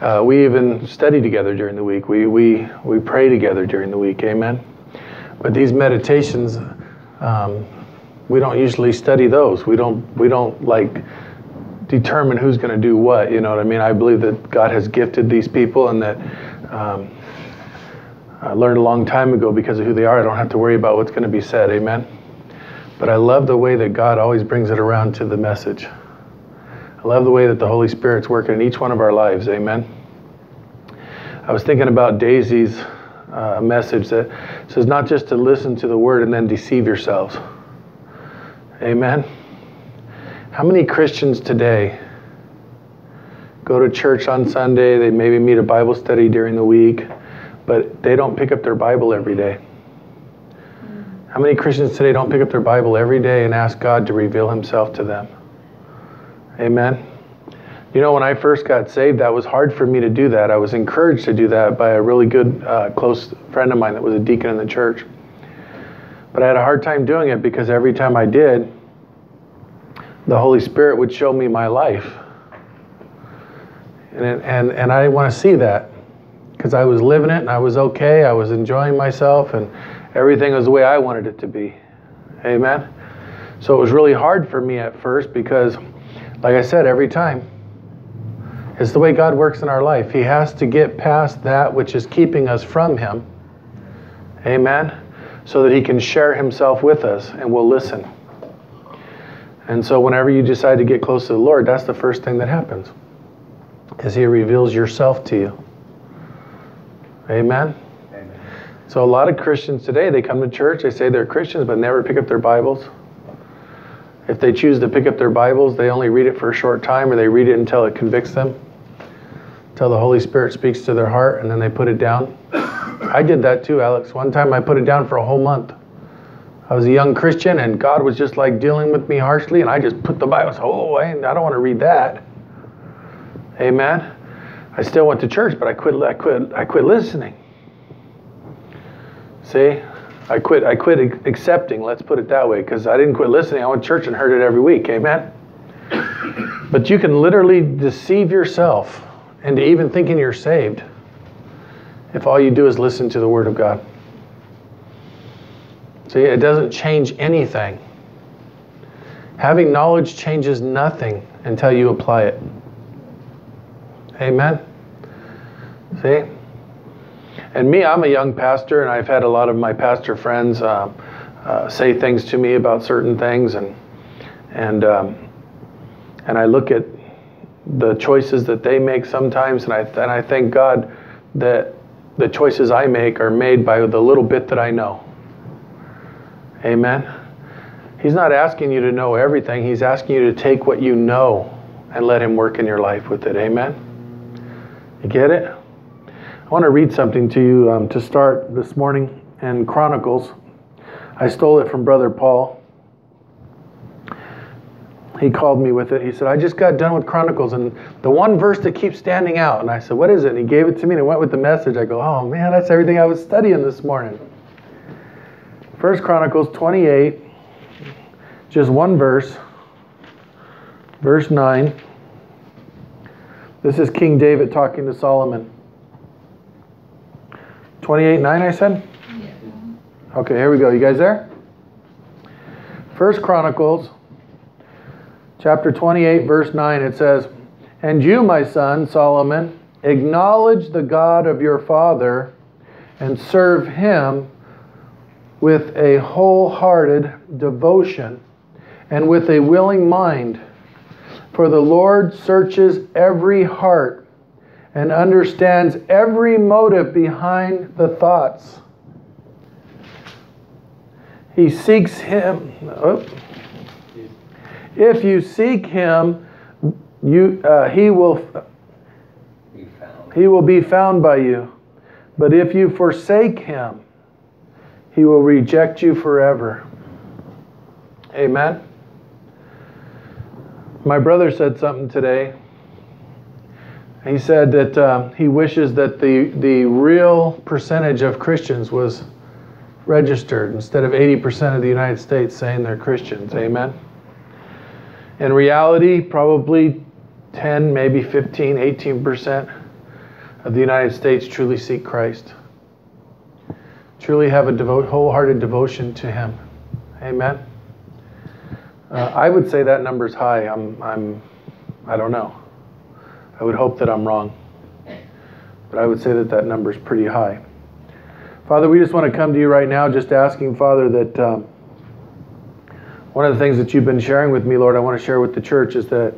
Uh, we even study together during the week. We, we, we pray together during the week. Amen. But these meditations, um, we don't usually study those. We don't, we don't like determine who's going to do what. You know what I mean? I believe that God has gifted these people and that um, I learned a long time ago because of who they are, I don't have to worry about what's going to be said. Amen. But I love the way that God always brings it around to the message. I love the way that the Holy Spirit's working in each one of our lives. Amen. I was thinking about Daisy's uh, message that says not just to listen to the word and then deceive yourselves. Amen. How many Christians today go to church on Sunday, they maybe meet a Bible study during the week, but they don't pick up their Bible every day? How many Christians today don't pick up their Bible every day and ask God to reveal Himself to them? Amen. You know, when I first got saved, that was hard for me to do that. I was encouraged to do that by a really good, uh, close friend of mine that was a deacon in the church. But I had a hard time doing it because every time I did, the Holy Spirit would show me my life. And, and, and I didn't want to see that because I was living it and I was okay. I was enjoying myself and everything was the way I wanted it to be. Amen. So it was really hard for me at first because, like I said, every time, it's the way God works in our life. He has to get past that which is keeping us from Him. Amen. So that He can share Himself with us and we'll listen. And so whenever you decide to get close to the Lord, that's the first thing that happens. Is He reveals yourself to you. Amen. Amen. So a lot of Christians today, they come to church, they say they're Christians, but never pick up their Bibles. If they choose to pick up their Bibles, they only read it for a short time or they read it until it convicts them, until the Holy Spirit speaks to their heart, and then they put it down. I did that too, Alex. One time I put it down for a whole month. I was a young Christian, and God was just like dealing with me harshly, and I just put the Bible. Oh, I, I don't want to read that. Amen. I still went to church, but I quit. I quit. I quit listening. See, I quit. I quit accepting. Let's put it that way, because I didn't quit listening. I went to church and heard it every week. Amen. But you can literally deceive yourself into even thinking you're saved if all you do is listen to the Word of God. See, it doesn't change anything. Having knowledge changes nothing until you apply it. Amen? See? And me, I'm a young pastor, and I've had a lot of my pastor friends uh, uh, say things to me about certain things, and and um, and I look at the choices that they make sometimes, and I and I thank God that the choices I make are made by the little bit that I know. Amen. He's not asking you to know everything. He's asking you to take what you know and let Him work in your life with it. Amen. You get it? I want to read something to you um, to start this morning in Chronicles. I stole it from Brother Paul. He called me with it. He said, I just got done with Chronicles, and the one verse that keeps standing out. And I said, What is it? And he gave it to me, and it went with the message. I go, Oh, man, that's everything I was studying this morning. First Chronicles 28, just one verse, verse 9. This is King David talking to Solomon. 28 9, I said? Yeah. Okay, here we go. You guys there? First Chronicles, chapter 28, verse 9, it says, And you, my son Solomon, acknowledge the God of your father and serve him with a wholehearted devotion and with a willing mind. For the Lord searches every heart and understands every motive behind the thoughts. He seeks him. Oh. If you seek him, you, uh, he will he will be found by you. But if you forsake him, he will reject you forever. Amen. My brother said something today. He said that uh, he wishes that the, the real percentage of Christians was registered instead of 80% of the United States saying they're Christians. Amen. In reality, probably 10, maybe 15, 18%. of the United States truly seek Christ, truly have a wholehearted devotion to Him. Amen. Uh, I would say that number's high. I'm, I'm, I don't know. I would hope that I'm wrong, but I would say that that number is pretty high. Father, we just want to come to you right now, just asking, Father, that um, one of the things that you've been sharing with me, Lord, I want to share with the church is that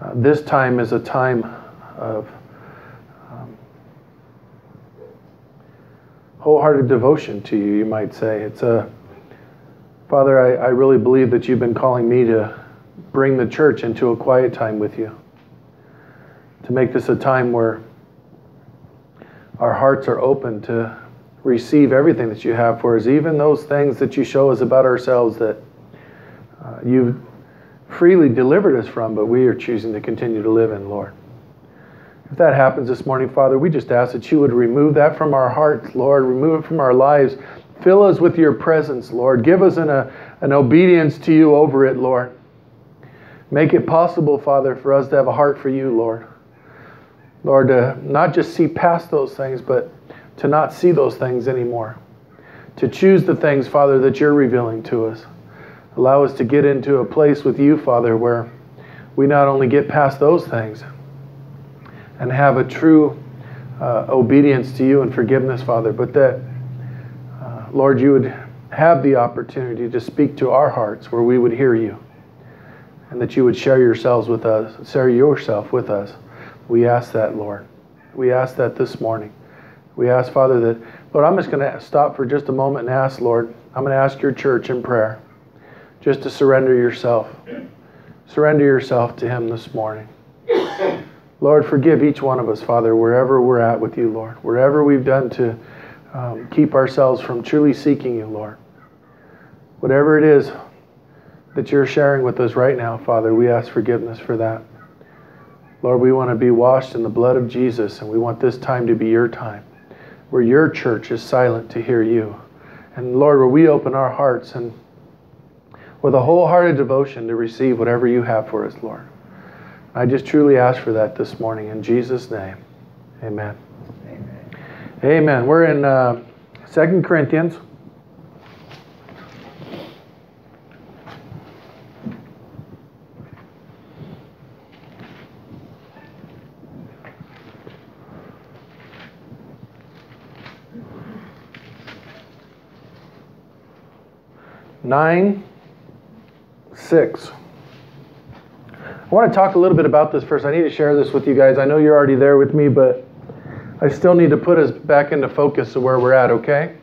uh, this time is a time of um, wholehearted devotion to you, you might say. It's a Father, I, I really believe that you've been calling me to bring the church into a quiet time with you, to make this a time where our hearts are open to receive everything that you have for us, even those things that you show us about ourselves that uh, you've freely delivered us from, but we are choosing to continue to live in, Lord. If that happens this morning, Father, we just ask that you would remove that from our hearts, Lord, remove it from our lives. Fill us with your presence, Lord. Give us an, an obedience to you over it, Lord. Make it possible, Father, for us to have a heart for you, Lord. Lord, to not just see past those things, but to not see those things anymore. To choose the things, Father, that you're revealing to us. Allow us to get into a place with you, Father, where we not only get past those things and have a true uh, obedience to you and forgiveness, Father, but that, uh, Lord, you would have the opportunity to speak to our hearts where we would hear you and that you would share yourselves with us, share yourself with us. We ask that, Lord. We ask that this morning. We ask, Father, that, Lord, I'm just going to stop for just a moment and ask, Lord, I'm going to ask your church in prayer just to surrender yourself. Surrender yourself to Him this morning. Lord, forgive each one of us, Father, wherever we're at with you, Lord. Wherever we've done to um, keep ourselves from truly seeking you, Lord. Whatever it is that you're sharing with us right now, Father, we ask forgiveness for that. Lord, we want to be washed in the blood of Jesus, and we want this time to be your time, where your church is silent to hear you. And Lord, where we open our hearts and with a wholehearted devotion to receive whatever you have for us, Lord. I just truly ask for that this morning in Jesus' name. Amen. Amen. Amen. We're in uh, 2 Corinthians. Nine 6. I want to talk a little bit about this first. I need to share this with you guys. I know you're already there with me, but I still need to put us back into focus of where we're at, okay?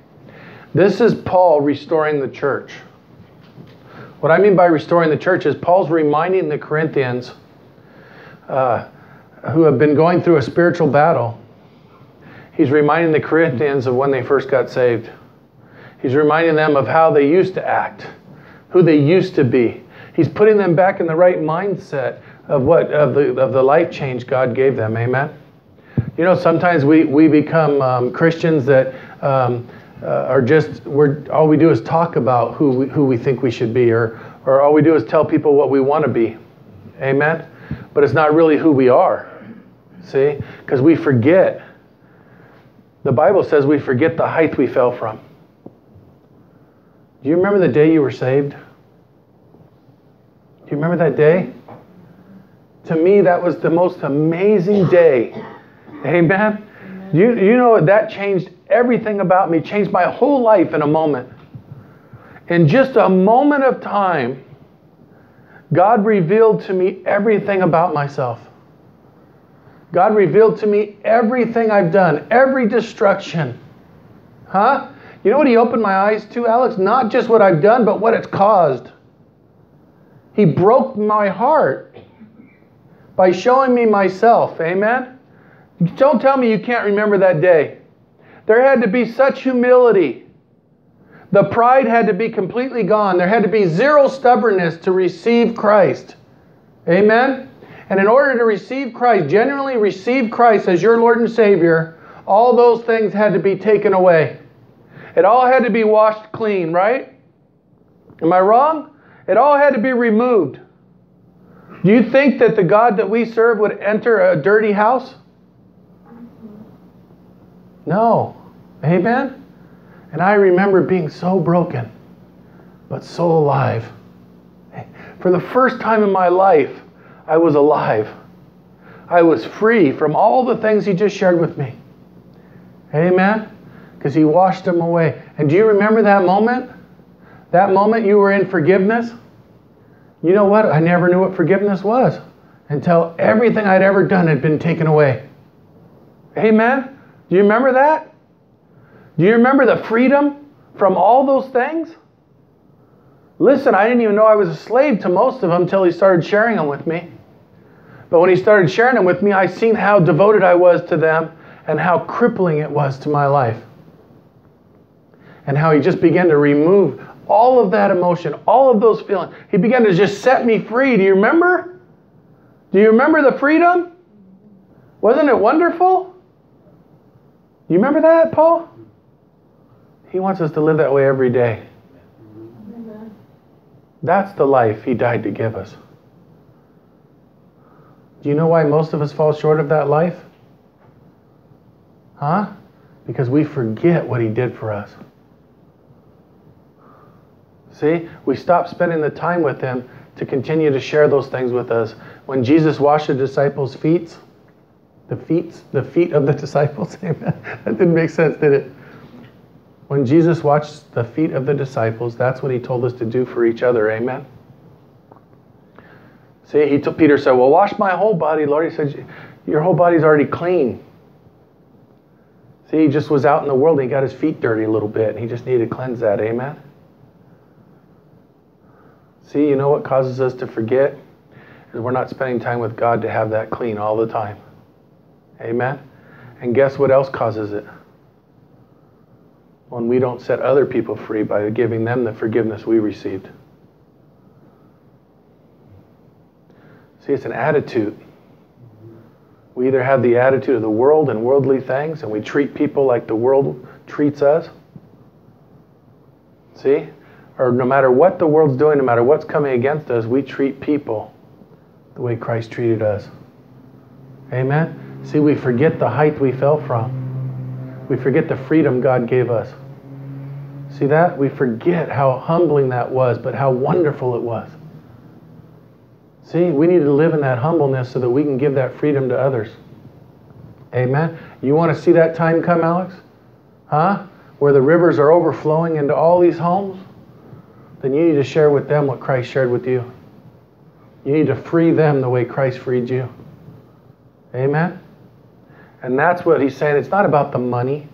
This is Paul restoring the church. What I mean by restoring the church is Paul's reminding the Corinthians uh, who have been going through a spiritual battle. He's reminding the Corinthians of when they first got saved. He's reminding them of how they used to act, who they used to be, He's putting them back in the right mindset of what of the of the life change God gave them. Amen. You know, sometimes we we become um, Christians that um, uh, are just we're all we do is talk about who we, who we think we should be, or or all we do is tell people what we want to be. Amen. But it's not really who we are. See, because we forget. The Bible says we forget the height we fell from. Do you remember the day you were saved? Do you remember that day? To me, that was the most amazing day. Amen. You, you know, that changed everything about me, changed my whole life in a moment. In just a moment of time, God revealed to me everything about myself. God revealed to me everything I've done, every destruction. Huh? You know what He opened my eyes to, Alex? Not just what I've done, but what it's caused. He broke my heart by showing me myself. Amen? Don't tell me you can't remember that day. There had to be such humility. The pride had to be completely gone. There had to be zero stubbornness to receive Christ. Amen? And in order to receive Christ, genuinely receive Christ as your Lord and Savior, all those things had to be taken away. It all had to be washed clean, right? Am I wrong? It all had to be removed. Do you think that the God that we serve would enter a dirty house? No. Amen? And I remember being so broken, but so alive. For the first time in my life, I was alive. I was free from all the things he just shared with me. Amen? Because he washed them away. And do you remember that moment? That moment you were in forgiveness? You know what? I never knew what forgiveness was until everything I'd ever done had been taken away. Amen? Do you remember that? Do you remember the freedom from all those things? Listen, I didn't even know I was a slave to most of them until he started sharing them with me. But when he started sharing them with me, I seen how devoted I was to them and how crippling it was to my life. And how he just began to remove all of that emotion, all of those feelings. He began to just set me free. Do you remember? Do you remember the freedom? Wasn't it wonderful? You remember that, Paul? He wants us to live that way every day. That's the life he died to give us. Do you know why most of us fall short of that life? Huh? Because we forget what he did for us. See, we stop spending the time with him to continue to share those things with us. When Jesus washed the disciples' feet, the feet, the feet of the disciples, amen. That didn't make sense, did it? When Jesus washed the feet of the disciples, that's what he told us to do for each other, amen. See, he told Peter said, Well, wash my whole body, Lord. He said, Your whole body's already clean. See, he just was out in the world and he got his feet dirty a little bit and he just needed to cleanse that, amen. See, you know what causes us to forget? Is we're not spending time with God to have that clean all the time. Amen? And guess what else causes it? When we don't set other people free by giving them the forgiveness we received. See, it's an attitude. We either have the attitude of the world and worldly things, and we treat people like the world treats us. See? Or no matter what the world's doing, no matter what's coming against us, we treat people the way Christ treated us. Amen? See, we forget the height we fell from. We forget the freedom God gave us. See that? We forget how humbling that was, but how wonderful it was. See, we need to live in that humbleness so that we can give that freedom to others. Amen? You want to see that time come, Alex? Huh? Where the rivers are overflowing into all these homes? Then you need to share with them what Christ shared with you. You need to free them the way Christ freed you. Amen? And that's what he's saying. It's not about the money.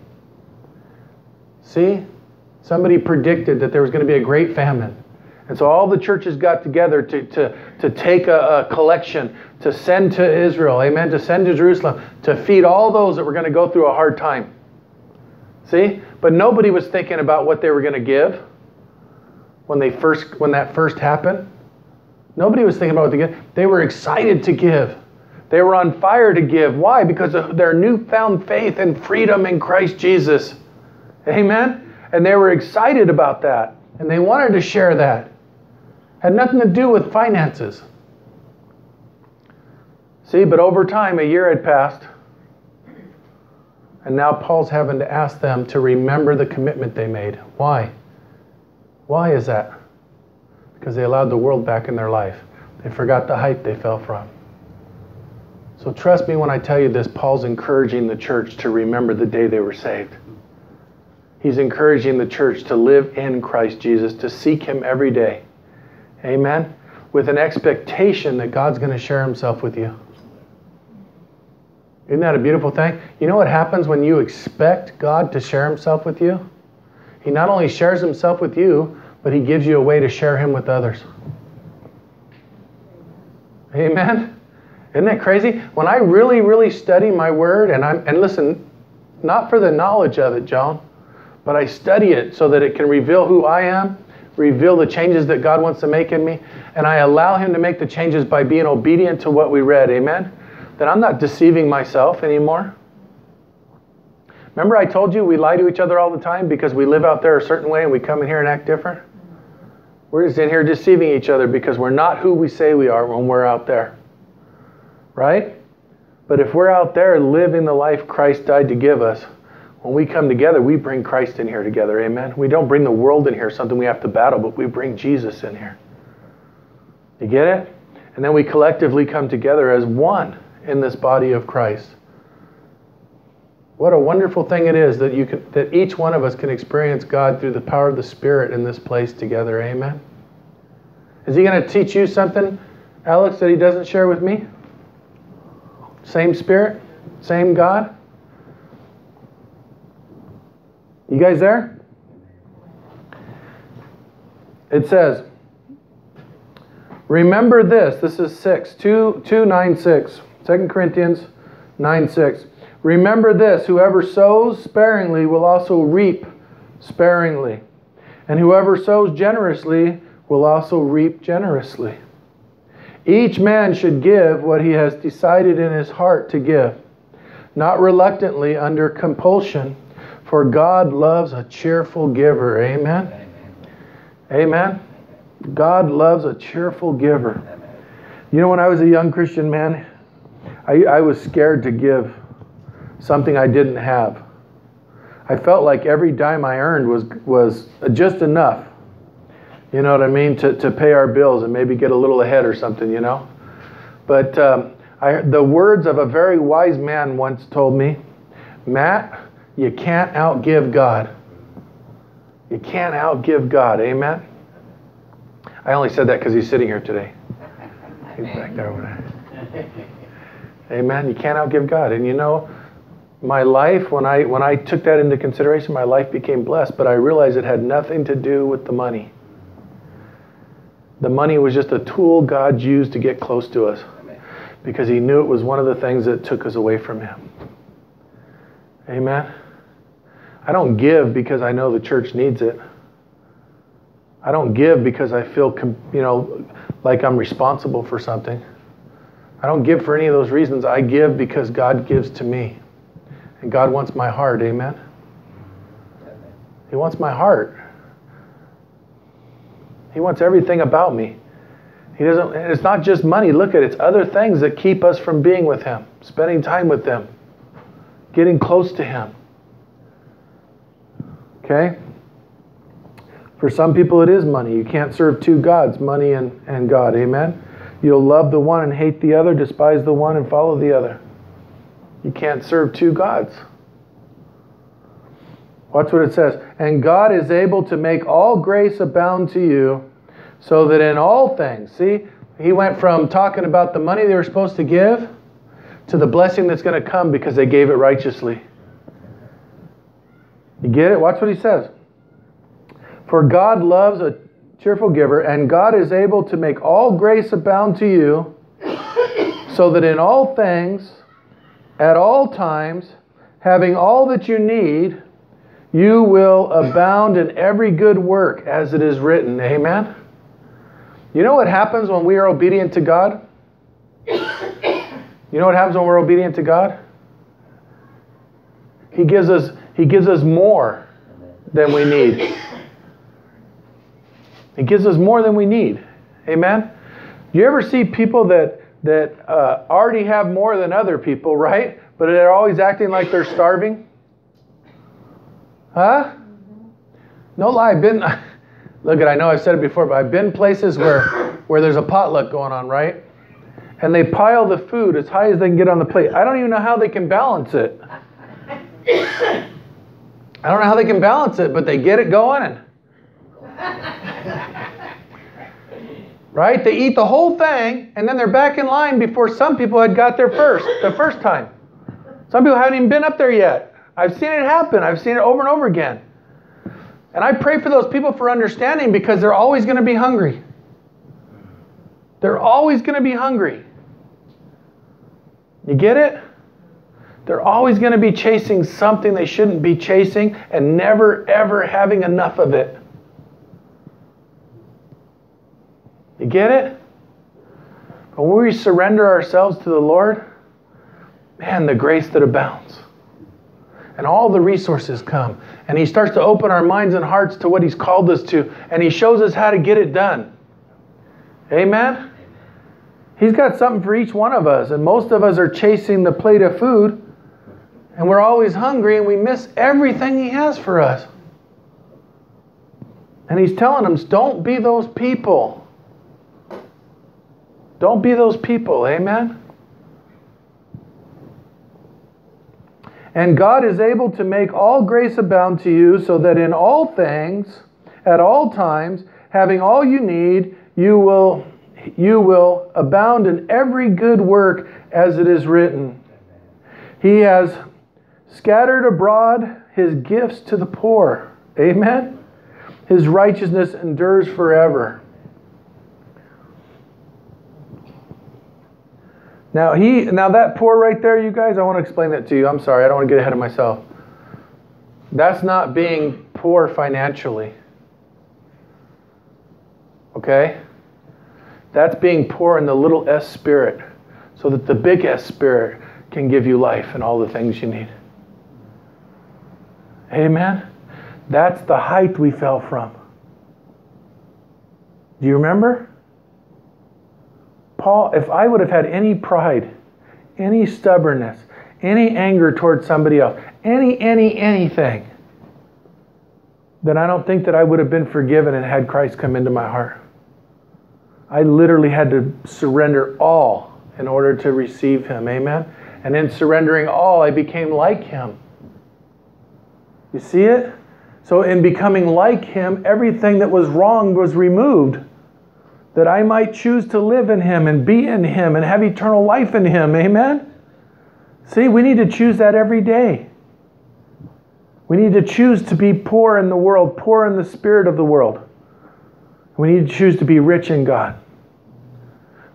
See? Somebody predicted that there was going to be a great famine. And so all the churches got together to, to, to take a, a, collection to send to Israel, amen, to send to Jerusalem, to feed all those that were going to go through a hard time. See? But nobody was thinking about what they were going to give when they first when that first happened? Nobody was thinking about what give. They were excited to give. They were on fire to give. Why? Because of their newfound faith and freedom in Christ Jesus. Amen? And they were excited about that. And they wanted to share that. Had nothing to do with finances. See, but over time, a year had passed. And now Paul's having to ask them to remember the commitment they made. Why? Why is that? Because they allowed the world back in their life. They forgot the height they fell from. So trust me when I tell you this, Paul's encouraging the church to remember the day they were saved. He's encouraging the church to live in Christ Jesus, to seek Him every day. Amen? With an expectation that God's going to share Himself with you. Isn't that a beautiful thing? You know what happens when you expect God to share Himself with you? He not only shares Himself with you, but He gives you a way to share Him with others. Amen? Isn't that crazy? When I really, really study my word, and I'm and listen, not for the knowledge of it, John, but I study it so that it can reveal who I am, reveal the changes that God wants to make in me, and I allow Him to make the changes by being obedient to what we read. Amen? Then I'm not deceiving myself anymore. Remember, I told you we lie to each other all the time because we live out there a certain way and we come in here and act different? We're just in here deceiving each other because we're not who we say we are when we're out there. Right? But if we're out there living the life Christ died to give us, When we come together, we bring Christ in here together. Amen. We don't bring the world in here, something we have to battle, but we bring Jesus in here. You get it? And then we collectively come together as one in this body of Christ. What a wonderful thing it is that you can, that each one of us can experience God through the power of the Spirit in this place together. Amen. Is he going to teach you something, Alex, that he doesn't share with me? Same Spirit, same God. You guys there? It says, Remember this. This is 6, 2, 2 9, 6. 2 Corinthians 9, 6. Remember this whoever sows sparingly will also reap sparingly, and whoever sows generously will also reap generously. Each man should give what he has decided in his heart to give, not reluctantly under compulsion, for God loves a cheerful giver. Amen. Amen. God loves a cheerful giver. You know, when I was a young Christian man, I, I was scared to give something I didn't have. I felt like every dime I earned was, was just enough, you know what I mean, to, to pay our bills and maybe get a little ahead or something, you know. But um, I, the words of a very wise man once told me, Matt, you can't outgive God. You can't outgive God. Amen. I only said that because he's sitting here today. He's back there over there. Amen. You can't outgive God. And you know, my life, when I when I took that into consideration, my life became blessed, but I realized it had nothing to do with the money. The money was just a tool God used to get close to us. Because he knew it was one of the things that took us away from him. Amen. I don't give because I know the church needs it. I don't give because I feel, you know, like I'm responsible for something. I don't give for any of those reasons. I give because God gives to me. And God wants my heart. Amen. He wants my heart. He wants everything about me. He doesn't it's not just money. Look at it. It's other things that keep us from being with him, spending time with him, getting close to him. Okay? For some people, it is money. You can't serve two gods, money and, and God. Amen? You'll love the one and hate the other, despise the one and follow the other. You can't serve two gods. Watch what it says. And God is able to make all grace abound to you, so that in all things, see, he went from talking about the money they were supposed to give to the blessing that's going to come because they gave it righteously. You get it? Watch what he says. For God loves a cheerful giver, and God is able to make all grace abound to you, so that in all things, at all times, having all that you need, you will abound in every good work, as it is written. Amen? You know what happens when we are obedient to God? You know what happens when we're obedient to God? He gives us, he gives us more than we need. He gives us more than we need. Amen? You ever see people that, that uh, already have more than other people, right? But they're always acting like they're starving? Huh? No lie, I've been, look at, I know I've said it before, but I've been places where, where there's a potluck going on, right? And they pile the food as high as they can get on the plate. I don't even know how they can balance it. I don't know how they can balance it, but they get it going. Right? They eat the whole thing and then they're back in line before some people had got there first, the first time. Some people haven't even been up there yet. I've seen it happen. I've seen it over and over again. And I pray for those people for understanding because they're always going to be hungry. They're always going to be hungry. You get it? They're always going to be chasing something they shouldn't be chasing and never, ever having enough of it. You get it? But when we surrender ourselves to the Lord, man, the grace that abounds. And all the resources come. And He starts to open our minds and hearts to what He's called us to. And He shows us how to get it done. Amen? He's got something for each one of us. And most of us are chasing the plate of food And we're always hungry and we miss everything He has for us. And He's telling us don't be those people. Don't be those people. Amen? And God is able to make all grace abound to you, so that in all things, at all times, having all you need, you will, you will abound in every good work as it is written. He has scattered abroad his gifts to the poor. Amen. His righteousness endures forever. Now he now that poor right there, you guys, I want to explain that to you. I'm sorry, I don't want to get ahead of myself. That's not being poor financially. Okay? That's being poor in the little s spirit so that the big S spirit can give you life and all the things you need. Amen? That's the height we fell from. Do you remember? Paul, if I would have had any pride, any stubbornness, any anger towards somebody else, any, any, anything, then I don't think that I would have been forgiven and had Christ come into my heart. I literally had to surrender all in order to receive Him. Amen? And in surrendering all, I became like Him. You see it? So, in becoming like Him, everything that was wrong was removed that I might choose to live in Him and be in Him and have eternal life in Him. Amen? See, we need to choose that every day. We need to choose to be poor in the world, poor in the spirit of the world. We need to choose to be rich in God.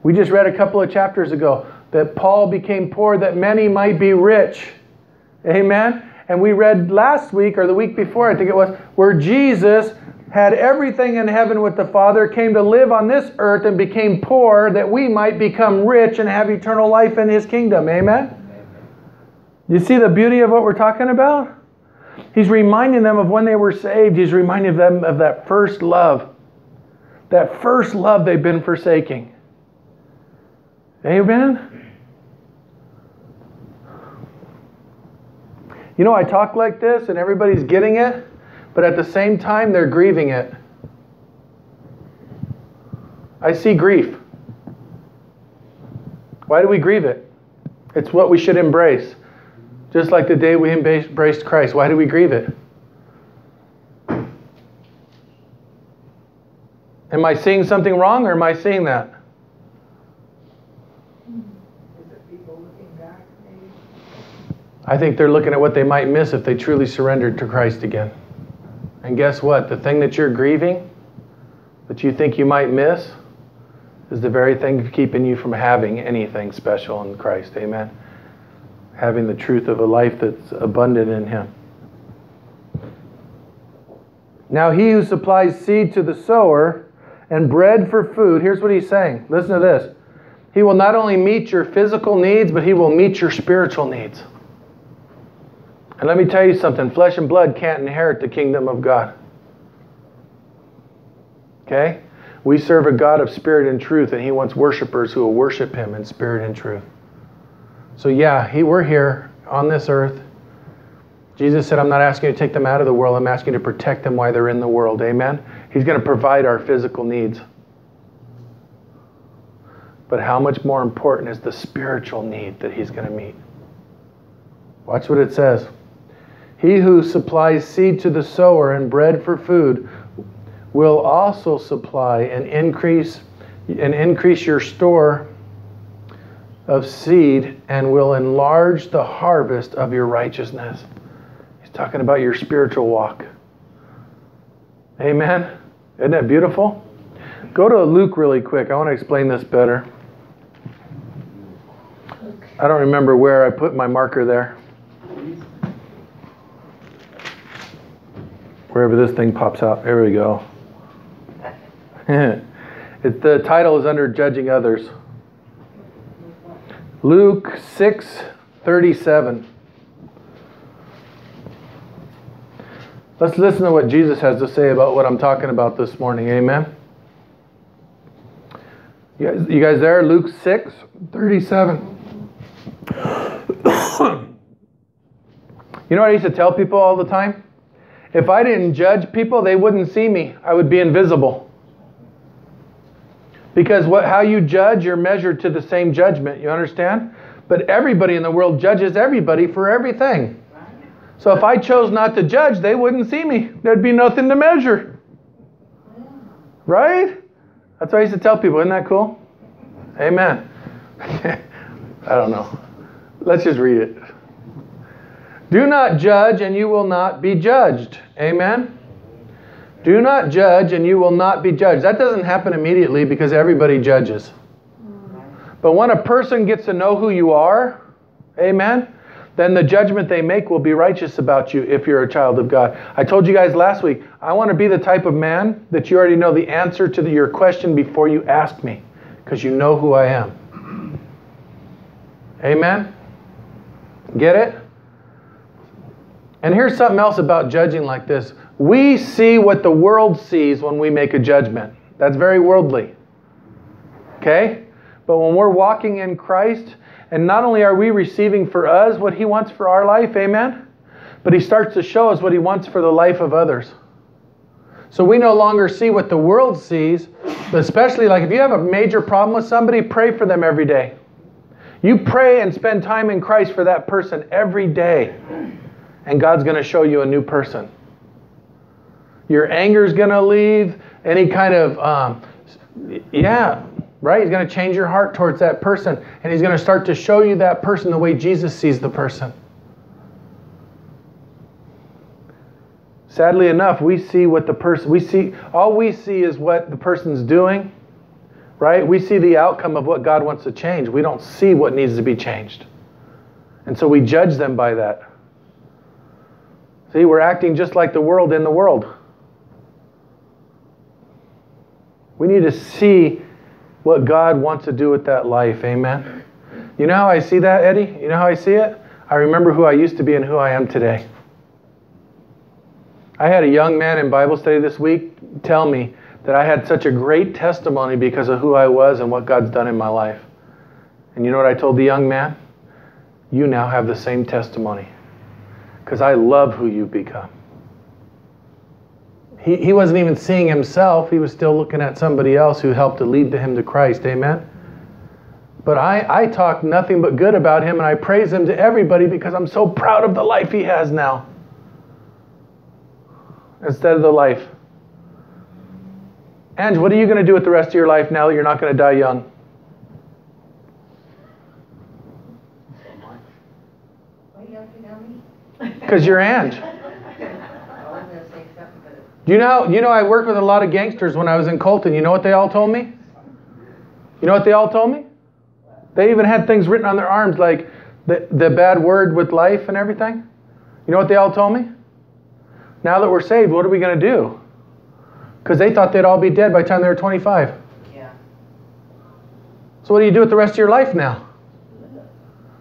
We just read a couple of chapters ago that Paul became poor that many might be rich. Amen? And we read last week or the week before, I think it was, where Jesus had everything in heaven with the Father, came to live on this earth and became poor that we might become rich and have eternal life in his kingdom. Amen? You see the beauty of what we're talking about? He's reminding them of when they were saved. He's reminding them of that first love. That first love they've been forsaking. Amen? You know, I talk like this and everybody's getting it but at the same time, they're grieving it. I see grief. Why do we grieve it? It's what we should embrace. Just like the day we embraced Christ. Why do we grieve it? Am I seeing something wrong or am I seeing that? I think they're looking at what they might miss if they truly surrendered to Christ again. And guess what? The thing that you're grieving, that you think you might miss, is the very thing keeping you from having anything special in Christ. Amen. Having the truth of a life that's abundant in Him. Now, he who supplies seed to the sower and bread for food, here's what he's saying. Listen to this. He will not only meet your physical needs, but he will meet your spiritual needs. And let me tell you something flesh and blood can't inherit the kingdom of God. Okay? We serve a God of spirit and truth, and He wants worshipers who will worship Him in spirit and truth. So, yeah, he, we're here on this earth. Jesus said, I'm not asking you to take them out of the world, I'm asking you to protect them while they're in the world. Amen? He's going to provide our physical needs. But how much more important is the spiritual need that He's going to meet? Watch what it says. He who supplies seed to the sower and bread for food will also supply and increase and increase your store of seed and will enlarge the harvest of your righteousness. He's talking about your spiritual walk. Amen. Isn't that beautiful? Go to Luke really quick. I want to explain this better. I don't remember where I put my marker there. Wherever this thing pops out. There we go. it, the title is under Judging Others. Luke 6 37. Let's listen to what Jesus has to say about what I'm talking about this morning. Amen. You guys, you guys there? Luke 6 37. You know what I used to tell people all the time? If I didn't judge people, they wouldn't see me. I would be invisible. Because what, how you judge, you're measured to the same judgment. You understand? But everybody in the world judges everybody for everything. So if I chose not to judge, they wouldn't see me. There'd be nothing to measure. Right? That's what I used to tell people. Isn't that cool? Amen. I don't know. Let's just read it. Do not judge, and you will not be judged. Amen. Do not judge, and you will not be judged. That doesn't happen immediately because everybody judges. But when a person gets to know who you are, amen, then the judgment they make will be righteous about you if you're a child of God. I told you guys last week, I want to be the type of man that you already know the answer to the, your question before you ask me, because you know who I am. Amen? Get it? And here's something else about judging like this we see what the world sees when we make a judgment. That's very worldly. Okay? But when we're walking in Christ, and not only are we receiving for us what He wants for our life, amen, but He starts to show us what He wants for the life of others. So we no longer see what the world sees, but especially like if you have a major problem with somebody, pray for them every day. You pray and spend time in Christ for that person every day, and God's going to show you a new person. Your anger is going to leave. Any kind of, um, yeah, right? He's going to change your heart towards that person, and he's going to start to show you that person the way Jesus sees the person. Sadly enough, we see what the person, we see, all we see is what the person's doing, right? We see the outcome of what God wants to change. We don't see what needs to be changed. And so we judge them by that. See, we're acting just like the world in the world. We need to see what God wants to do with that life. Amen. You know how I see that, Eddie? You know how I see it? I remember who I used to be and who I am today. I had a young man in Bible study this week tell me that I had such a great testimony because of who I was and what God's done in my life. And you know what I told the young man? You now have the same testimony because I love who you've become. He, he wasn't even seeing himself, he was still looking at somebody else who helped to lead to him to Christ. Amen? But I, I talk nothing but good about him and I praise him to everybody because I'm so proud of the life he has now instead of the life. Ange, what are you going to do with the rest of your life now that you're not going to die young? Because you're Ange. Do you know? You know, I worked with a lot of gangsters when I was in Colton. You know what they all told me? You know what they all told me? They even had things written on their arms like the, the bad word with life and everything. You know what they all told me? Now that we're saved, what are we going to do? Because they thought they'd all be dead by the time they were 25. Yeah. So what do you do with the rest of your life now?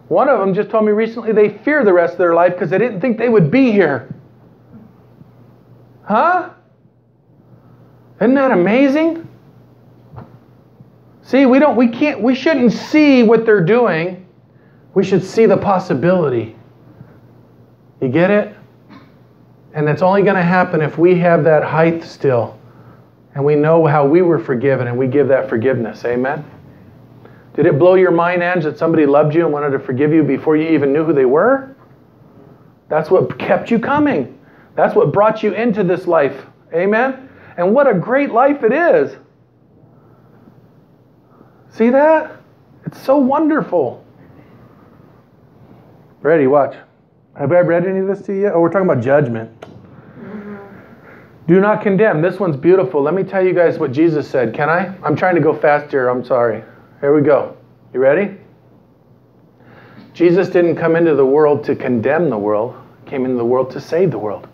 One of them just told me recently they fear the rest of their life because they didn't think they would be here. Huh? Isn't that amazing? See, we don't we can't we shouldn't see what they're doing. We should see the possibility. You get it? And it's only going to happen if we have that height still and we know how we were forgiven and we give that forgiveness. Amen? Did it blow your mind, Ange, that somebody loved you and wanted to forgive you before you even knew who they were? That's what kept you coming. That's what brought you into this life. Amen? And what a great life it is. See that? It's so wonderful. Ready, watch. Have I read any of this to you? Oh, we're talking about judgment. Do not condemn. This one's beautiful. Let me tell you guys what Jesus said. Can I? I'm trying to go faster. I'm sorry. Here we go. You ready? Jesus didn't come into the world to condemn the world, came into the world to save the world.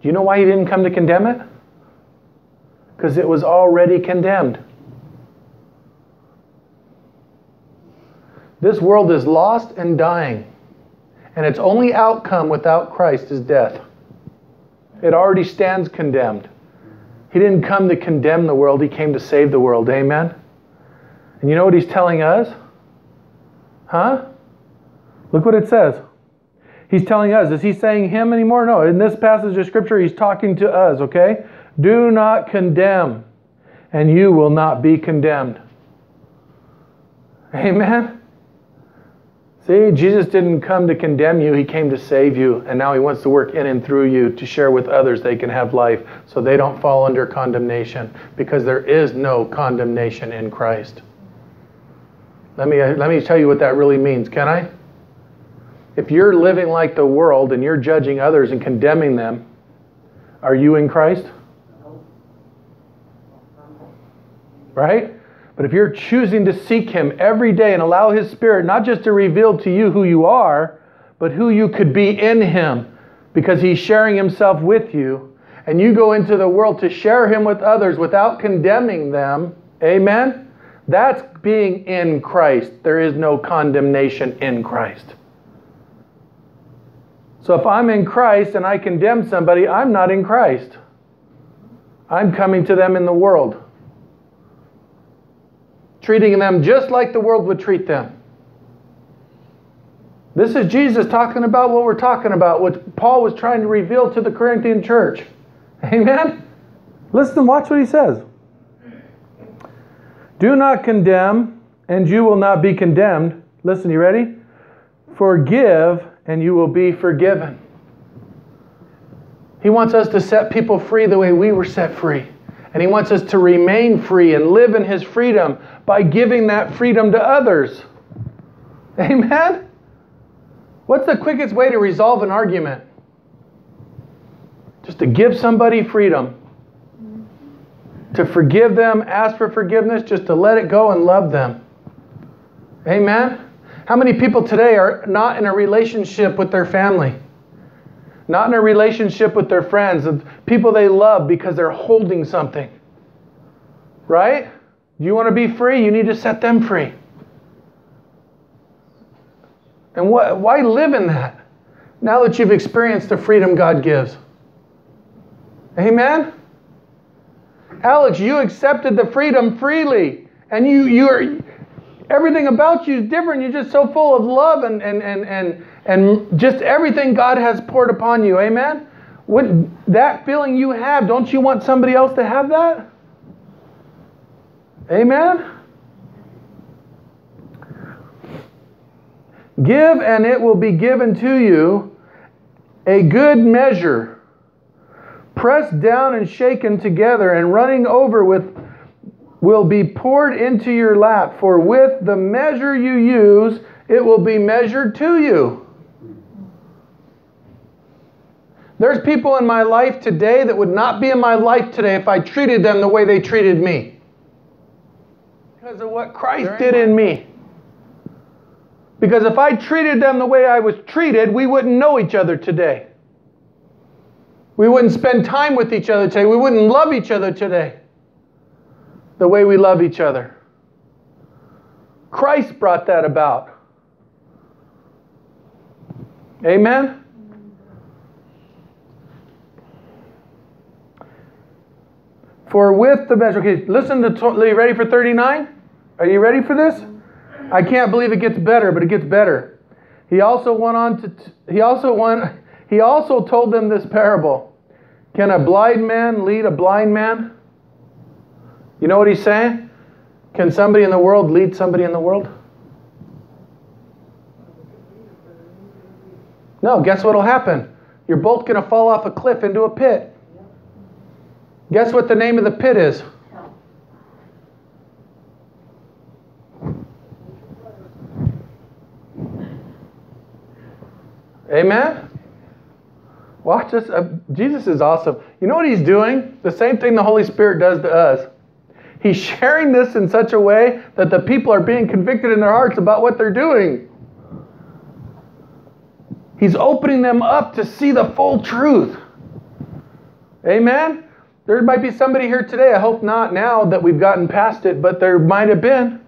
Do you know why he didn't come to condemn it? Because it was already condemned. This world is lost and dying and its only outcome without Christ is death. It already stands condemned. He didn't come to condemn the world, He came to save the world. Amen? And you know what He's telling us? Huh? Look what it says. He's telling us. Is he saying him anymore? No. In this passage of Scripture, he's talking to us, okay? Do not condemn, and you will not be condemned. Amen? See, Jesus didn't come to condemn you, He came to save you. And now He wants to work in and through you to share with others they can have life so they don't fall under condemnation because there is no condemnation in Christ. Let me, let me tell you what that really means, can I? If you're living like the world and you're judging others and condemning them, are you in Christ? Right? But if you're choosing to seek Him every day and allow His Spirit not just to reveal to you who you are, but who you could be in Him, because He's sharing Himself with you, and you go into the world to share Him with others without condemning them, amen? That's being in Christ. There is no condemnation in Christ. So if I'm in Christ and I condemn somebody, I'm not in Christ. I'm coming to them in the world treating them just like the world would treat them. This is Jesus talking about what we're talking about, what Paul was trying to reveal to the Corinthian church. Amen? Listen, watch what he says. Do not condemn, and you will not be condemned. Listen, you ready? Forgive, and you will be forgiven. He wants us to set people free the way we were set free. And He wants us to remain free and live in His freedom by giving that freedom to others. Amen? What's the quickest way to resolve an argument? Just to give somebody freedom. To forgive them, ask for forgiveness, just to let it go and love them. Amen? How many people today are not in a relationship with their family? not in a relationship with their friends, of people they love because they're holding something. Right? You want to be free, you need to set them free. And what, why live in that now that you've experienced the freedom God gives? Amen? Alex, you accepted the freedom freely. And you, you are, everything about you is different. You're just so full of love and, and, and, and, and just everything God has poured upon you. Amen? What, that feeling you have, don't you want somebody else to have that? Amen? Give and it will be given to you a good measure, pressed down and shaken together and running over with will be poured into your lap, for with the measure you use, it will be measured to you. There's people in my life today that would not be in my life today if I treated them the way they treated me. Because of what Christ did in me. Because if I treated them the way I was treated, we wouldn't know each other today. We wouldn't spend time with each other today. We wouldn't love each other today the way we love each other. Christ brought that about. Amen? For with the measure, okay, listen to, are you ready for 39? Are you ready for this? I can't believe it gets better, but it gets better. He also went on to, he also went, he also told them this parable. Can a blind man lead a blind man? You know what he's saying? Can somebody in the world lead somebody in the world? No, guess what'll happen? You're both going to fall off a cliff into a pit. Guess what the name of the pit is? Amen? Watch this. Uh, Jesus is awesome. You know what he's doing? The same thing the Holy Spirit does to us. He's sharing this in such a way that the people are being convicted in their hearts about what they're doing. He's opening them up to see the full truth. Amen? There might be somebody here today, I hope not now that we've gotten past it, but there might have been.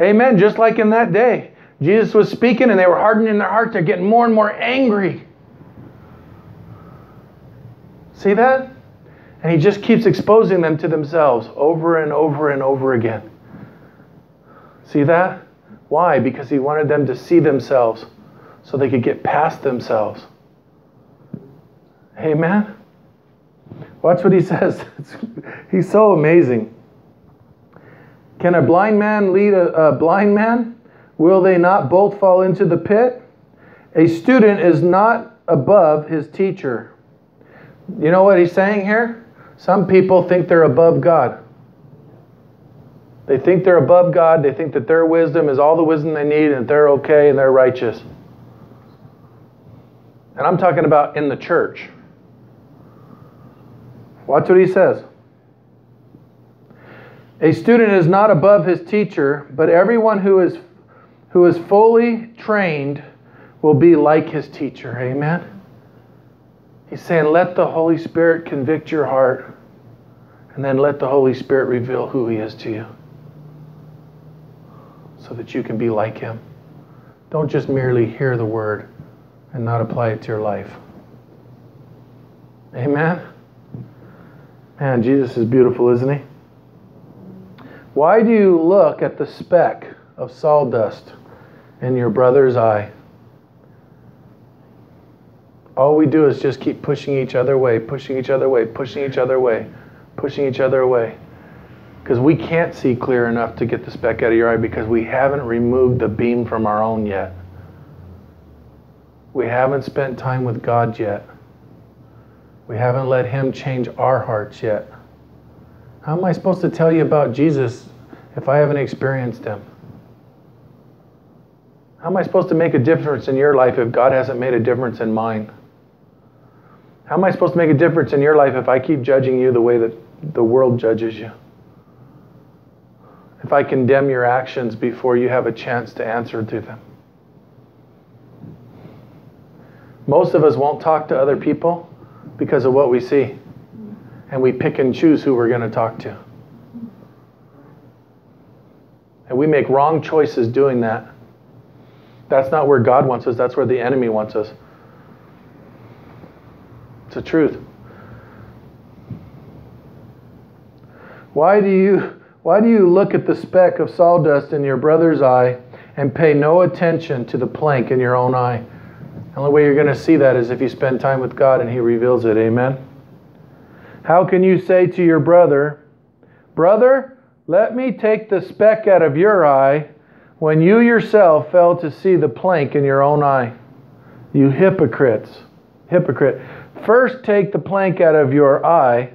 Amen. Just like in that day. Jesus was speaking and they were hardening their hearts. They're getting more and more angry. See that? And he just keeps exposing them to themselves over and over and over again. See that? Why? Because he wanted them to see themselves so they could get past themselves. Amen. Watch what he says. he's so amazing. Can a blind man lead a, a blind man? Will they not both fall into the pit? A student is not above his teacher. You know what he's saying here? Some people think they're above God. They think they're above God. They think that their wisdom is all the wisdom they need and they're okay and they're righteous. And I'm talking about in the church. Watch what he says. A student is not above his teacher, but everyone who is who is fully trained will be like his teacher. Amen. He's saying, let the Holy Spirit convict your heart, and then let the Holy Spirit reveal who he is to you so that you can be like him. Don't just merely hear the word and not apply it to your life. Amen. Man, Jesus is beautiful, isn't he? Why do you look at the speck of sawdust in your brother's eye? All we do is just keep pushing each other away, pushing each other away, pushing each other away, pushing each other away. Because we can't see clear enough to get the speck out of your eye because we haven't removed the beam from our own yet. We haven't spent time with God yet. We haven't let Him change our hearts yet. How am I supposed to tell you about Jesus if I haven't experienced Him? How am I supposed to make a difference in your life if God hasn't made a difference in mine? How am I supposed to make a difference in your life if I keep judging you the way that the world judges you? If I condemn your actions before you have a chance to answer to them? Most of us won't talk to other people because of what we see. And we pick and choose who we're going to talk to. And we make wrong choices doing that. That's not where God wants us, that's where the enemy wants us. It's the truth. Why do you why do you look at the speck of sawdust in your brother's eye and pay no attention to the plank in your own eye? The only way you're going to see that is if you spend time with God and He reveals it. Amen. How can you say to your brother, Brother, let me take the speck out of your eye when you yourself fail to see the plank in your own eye? You hypocrites. Hypocrite. First take the plank out of your eye,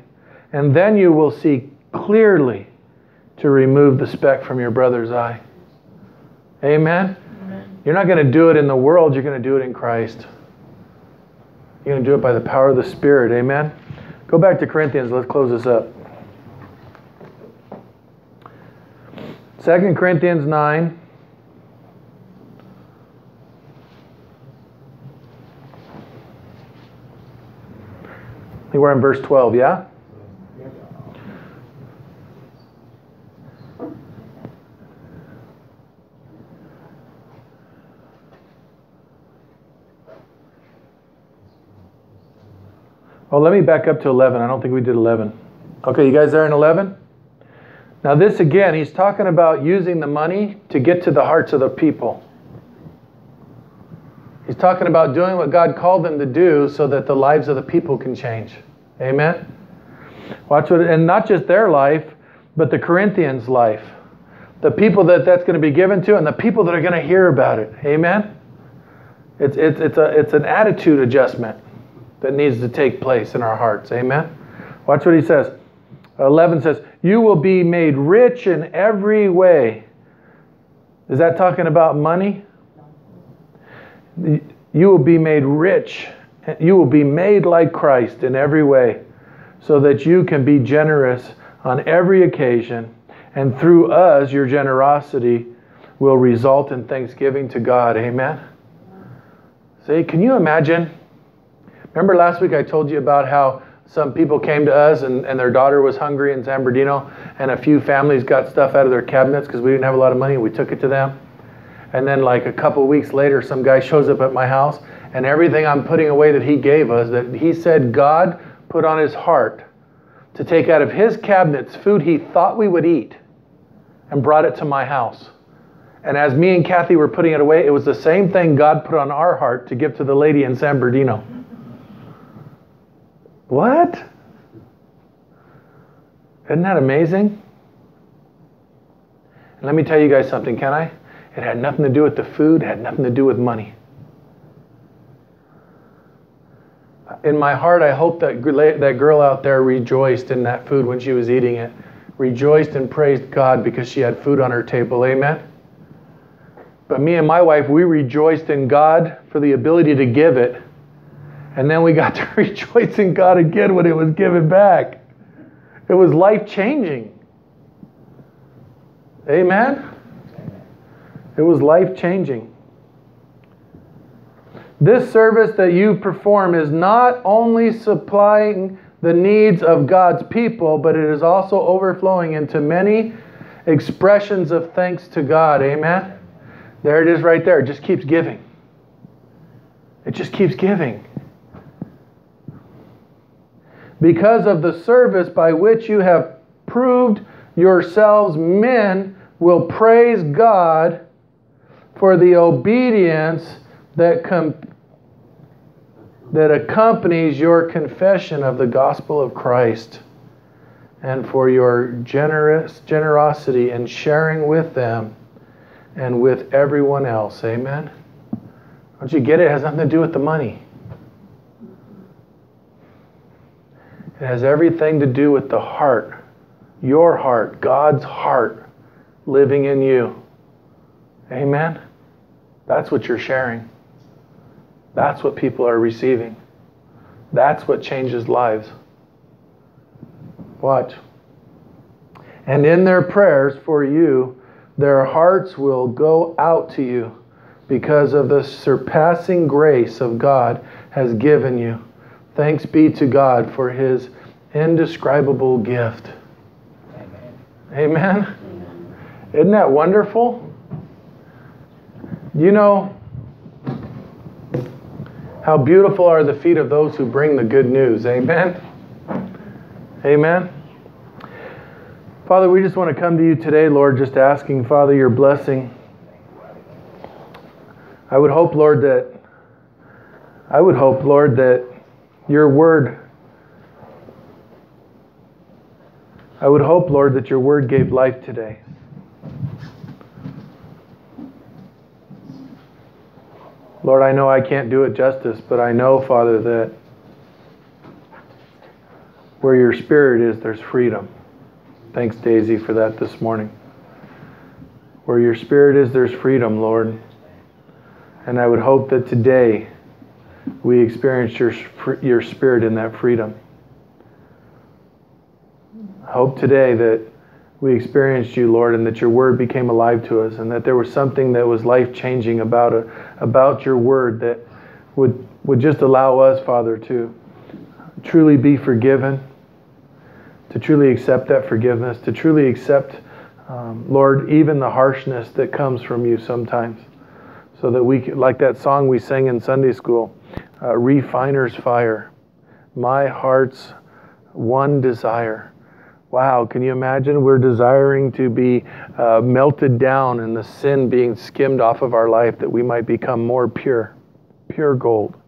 and then you will see clearly to remove the speck from your brother's eye. Amen? Amen. You're not going to do it in the world, you're going to do it in Christ. You're going to do it by the power of the Spirit. Amen? Go back to Corinthians. Let's close this up. 2 Corinthians 9. Think we're in verse 12, yeah? Oh, let me back up to 11. I don't think we did 11. Okay, you guys there in 11? Now, this again, he's talking about using the money to get to the hearts of the people. Talking about doing what God called them to do so that the lives of the people can change. Amen? Watch what, and not just their life, but the Corinthians' life. The people that that's going to be given to and the people that are going to hear about it. Amen? It's, it's, it's, a, it's an attitude adjustment that needs to take place in our hearts. Amen? Watch what he says. 11 says, You will be made rich in every way. Is that talking about money? You will be made rich. You will be made like Christ in every way so that you can be generous on every occasion. And through us, your generosity will result in thanksgiving to God. Amen? See, can you imagine? Remember last week I told you about how some people came to us and, and their daughter was hungry in San Bernardino, and a few families got stuff out of their cabinets because we didn't have a lot of money. and We took it to them. And then, like a couple weeks later, some guy shows up at my house, and everything I'm putting away that he gave us, that he said God put on his heart to take out of his cabinets food he thought we would eat and brought it to my house. And as me and Kathy were putting it away, it was the same thing God put on our heart to give to the lady in San Bernardino. What? Isn't that amazing? Let me tell you guys something, can I? It had nothing to do with the food, it had nothing to do with money. In my heart, I hope that, that girl out there rejoiced in that food when she was eating it. Rejoiced and praised God because she had food on her table. Amen? But me and my wife, we rejoiced in God for the ability to give it. And then we got to rejoice in God again when it was given back. It was life changing. Amen? It was life changing. This service that you perform is not only supplying the needs of God's people, but it is also overflowing into many expressions of thanks to God. Amen? There it is right there. It just keeps giving. It just keeps giving. Because of the service by which you have proved yourselves, men will praise God for the obedience that, com- that accompanies your confession of the gospel of Christ and for your generous generosity in sharing with them and with everyone else. Amen. Don't you get it? It has nothing to do with the money. It has everything to do with the heart, your heart, God's heart living in you. Amen. That's what you're sharing. That's what people are receiving. That's what changes lives. Watch. And in their prayers for you, their hearts will go out to you because of the surpassing grace of God has given you. Thanks be to God for his indescribable gift. Amen. Amen. Isn't that wonderful? You know, how beautiful are the feet of those who bring the good news. Amen. Amen. Father, we just want to come to you today, Lord, just asking, Father, your blessing. I would hope, Lord, that I would hope, Lord, that your word I would hope, Lord, that your word gave life today. Lord, I know I can't do it justice, but I know, Father, that where your spirit is, there's freedom. Thanks, Daisy, for that this morning. Where your spirit is, there's freedom, Lord. And I would hope that today we experience your, your spirit in that freedom. I hope today that we experienced you, Lord, and that your word became alive to us, and that there was something that was life changing about it, about your word that would, would just allow us, Father, to truly be forgiven to truly accept that forgiveness, to truly accept, um, Lord, even the harshness that comes from you sometimes. So that we, like that song we sang in Sunday school, uh, Refiner's Fire, my heart's one desire. Wow, can you imagine? We're desiring to be uh, melted down and the sin being skimmed off of our life that we might become more pure, pure gold.